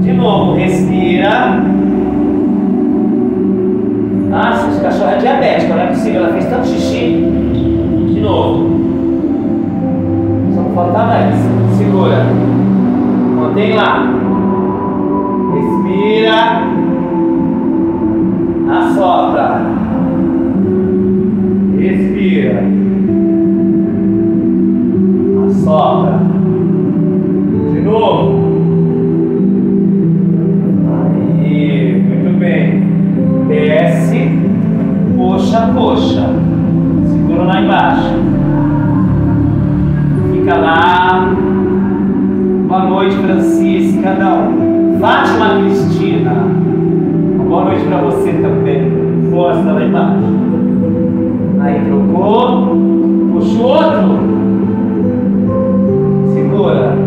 De novo, respira. Nossa, esse cachorro é diabético, não é possível, ela fez tanto xixi. De novo. Só não falta mais. Segura. Mantém lá. Respira. Assopra. Respira. Assopra. De novo. coxa a coxa. Lá embaixo. Fica lá. Boa noite, Francisca. Não. Fátima Cristina. Uma boa noite para você também. Força lá embaixo. Aí trocou. Puxa o outro. Segura.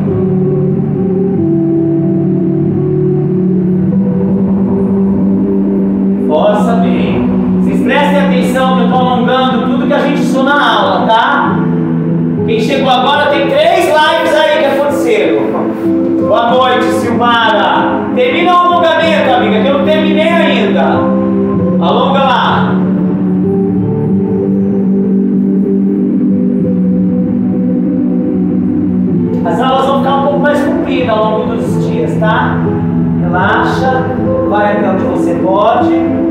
Quem chegou agora tem três lives aí que aconteceram. Boa noite, Silmara. Termina o alongamento, amiga, que eu não terminei ainda. Alonga lá. As aulas vão ficar um pouco mais compridas ao longo dos dias, tá? Relaxa, vai até onde você pode.